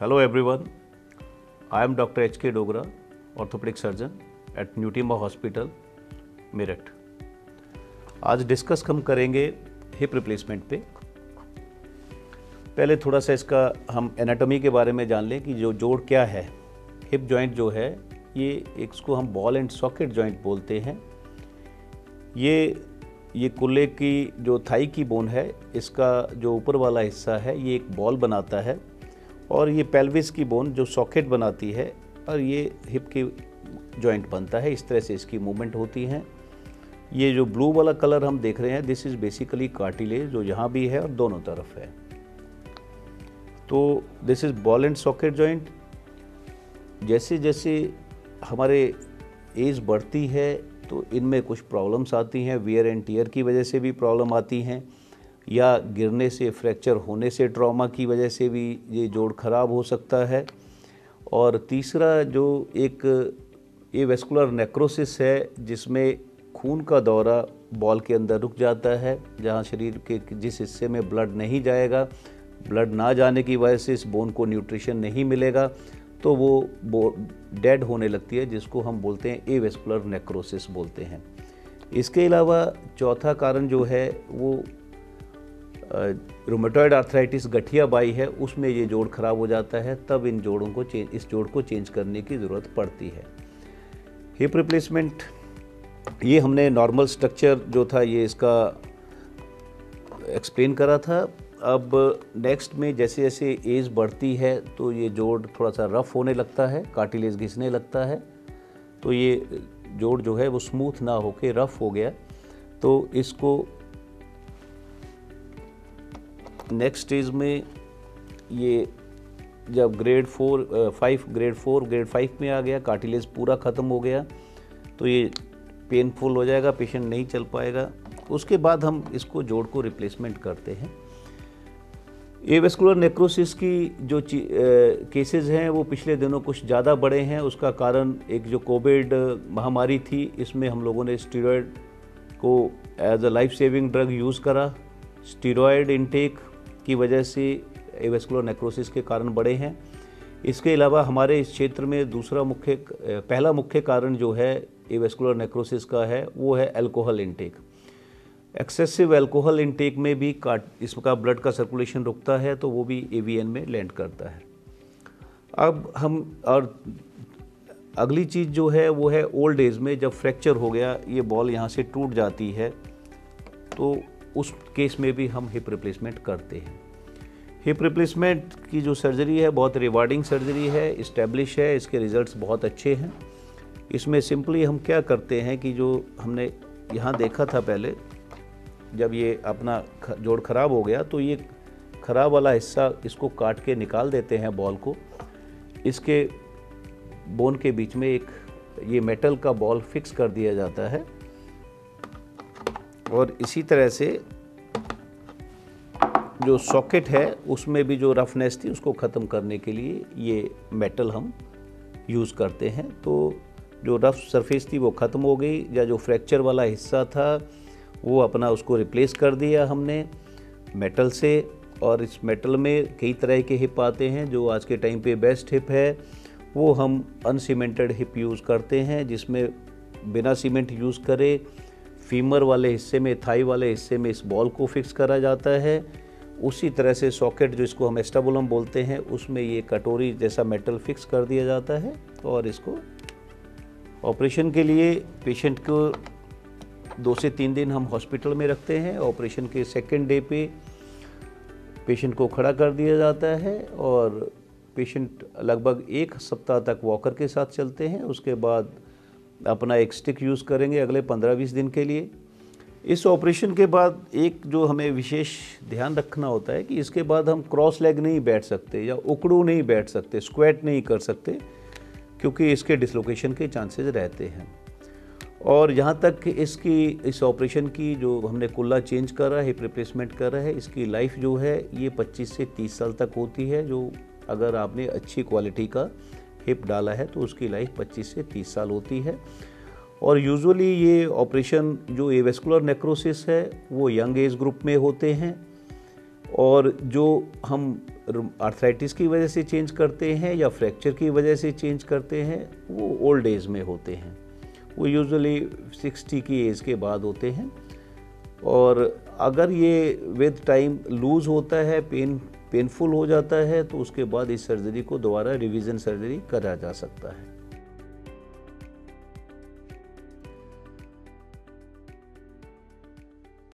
Hello everyone. I am Dr. H.K. Dogra, orthopedic surgeon at Newtima Hospital, Meerut आज discuss हम करेंगे hip replacement पे पहले थोड़ा सा इसका हम एनाटॉमी के बारे में जान लें कि जो जोड़ क्या है हिप जॉइंट जो है ये इसको हम बॉल एंड सॉकेट जॉइंट बोलते हैं ये ये कुल्ले की जो थाई की बोन है इसका जो ऊपर वाला हिस्सा है ये एक बॉल बनाता है और ये पेल्विस की बोन जो सॉकेट बनाती है, और ये हिप की जॉइंट बनता है, इस तरह से इसकी मूवमेंट होती हैं। ये जो ब्लू वाला कलर हम देख रहे हैं दिस इज़ बेसिकली कार्टिलेज जो यहाँ भी है और दोनों तरफ़ है। तो this is ball and socket joint जैसे जैसे हमारे एज बढ़ती है तो इनमें कुछ प्रॉब्लम्स आती हैं वियर एंड टीयर की वजह से भी प्रॉब्लम आती हैं। या गिरने से, फ्रैक्चर होने से, ट्रॉमा की वजह से भी ये जोड़ खराब हो सकता है। और तीसरा जो एक ए वेस्कुलर नेक्रोसिस है, जिसमें खून का दौरा बॉल के अंदर रुक जाता है, जहाँ शरीर के जिस हिस्से में ब्लड नहीं जाएगा, ब्लड ना जाने की वजह से इस बोन को न्यूट्रिशन नहीं मिलेगा तो वो डेड होने लगती है, जिसको हम बोलते हैं ए वेस्कुलर नेक्रोसिस बोलते हैं। इसके अलावा चौथा कारण जो है, वो रोमेटॉइड आर्थराइटिस गठिया बाई है, उसमें ये जोड़ खराब हो जाता है, तब इन जोड़ों को चेंज इस जोड़ को चेंज करने की ज़रूरत पड़ती है। हिप रिप्लेसमेंट ये हमने नॉर्मल स्ट्रक्चर जो था, ये इसका एक्सप्लेन करा था। अब नेक्स्ट में जैसे जैसे एज बढ़ती है तो ये जोड़ थोड़ा सा रफ होने लगता है कार्टिलेज घिसने लगता है। तो ये जोड़ जो है, वो स्मूथ ना होके रफ हो गया। तो इसको नेक्स्ट स्टेज में ये जब grade four five grade four grade five में आ गया कार्टिलेज पूरा ख़त्म हो गया तो ये पेनफुल हो जाएगा पेशेंट नहीं चल पाएगा। उसके बाद हम इसको जोड़ को रिप्लेसमेंट करते हैं। एवेस्कुलर नेक्रोसिस की जो केसेस हैं, वो पिछले दिनों कुछ ज़्यादा बड़े हैं। उसका कारण एक जो कोविड महामारी थी, इसमें हम लोगों ने स्टीरॉयड को as a life saving drug use करा। स्टीरॉयड इनटेक की वजह से एवेस्कुलर नेक्रोसिस के कारण बढ़े हैं। इसके अलावा हमारे इस क्षेत्र में दूसरा मुख्य, पहला मुख्य कारण जो है एवेस्कुलर नेक्रोसिस का है, वो है alcohol intake excessive alcohol intake में भी काट इसका ब्लड का सर्कुलेशन रुकता है तो वो भी एवीएन में लैंड करता है। अब हम, और अगली चीज़ जो है, वो है ओल्ड एज में जब फ्रैक्चर हो गया, ये बॉल यहाँ से टूट जाती है तो उस केस में भी हम हिप रिप्लेसमेंट करते हैं। हिप रिप्लेसमेंट की जो सर्जरी है, बहुत रिवार्डिंग सर्जरी है इस्टेब्लिश है, इसके रिज़ल्ट्स बहुत अच्छे हैं। इसमें सिंपली हम क्या करते हैं कि जो हमने यहाँ देखा था पहले, जब ये अपना जोड़ ख़राब हो गया तो ये ख़राब वाला हिस्सा इसको काट के निकाल देते हैं बॉल को। इसके बोन के बीच में एक ये मेटल का बॉल फिक्स कर दिया जाता है। और इसी तरह से जो सॉकेट है, उसमें भी जो रफनेस थी, उसको ख़त्म करने के लिए ये मेटल हम यूज़ करते हैं। तो जो रफ सरफेस थी, वो ख़त्म हो गई, या जो फ्रैक्चर वाला हिस्सा था, वो अपना उसको रिप्लेस कर दिया हमने मेटल से। और इस मेटल में कई तरह के हिप आते हैं, जो आज के टाइम पे बेस्ट हिप है। वो हम अनसीमेंटेड हिप यूज़ करते हैं, जिसमें बिना सीमेंट यूज़ करे फीमर वाले हिस्से में थाई वाले हिस्से में इस बॉल को फिक्स करा जाता है। उसी तरह से सॉकेट जो इसको हम एस्टाबुलम बोलते हैं, उसमें ये कटोरी जैसा मेटल फिक्स कर दिया जाता है और इसको ऑपरेशन के लिए पेशेंट को दो से तीन दिन हम हॉस्पिटल में रखते हैं। ऑपरेशन के सेकेंड डे पे पेशेंट को खड़ा कर दिया जाता है और पेशेंट लगभग एक सप्ताह तक वॉकर के साथ चलते हैं। उसके बाद अपना एक स्टिक यूज़ करेंगे अगले पंद्रह बीस दिन के लिए। इस ऑपरेशन के बाद एक जो हमें विशेष ध्यान रखना होता है कि इसके बाद हम क्रॉस लेग नहीं बैठ सकते या उकड़ू नहीं बैठ सकते स्क्वेट नहीं कर सकते, क्योंकि इसके डिसलोकेशन के चांसेस रहते हैं। और यहाँ तक इसकी, इस ऑपरेशन की जो हमने कुल्ला चेंज कर है हिप रिप्लेसमेंट कर रहा है, इसकी लाइफ जो है, ये 25 से 30 साल तक होती है, जो अगर आपने अच्छी क्वालिटी का हिप डाला है तो उसकी लाइफ 25 से 30 साल होती है। और यूजुअली ये ऑपरेशन जो एवेस्कुलर नेक्रोसिस है, वो यंग एज ग्रुप में होते हैं। और जो हम आर्थराइटिस की वजह से चेंज करते हैं या फ्रैक्चर की वजह से चेंज करते हैं, वो ओल्ड एज में होते हैं। वो यूजुअली 60 की एज के बाद होते हैं। और अगर ये विद टाइम लूज़ होता है, पेन पेनफुल हो जाता है तो उसके बाद इस सर्जरी को दोबारा रिवीजन सर्जरी करा जा सकता है।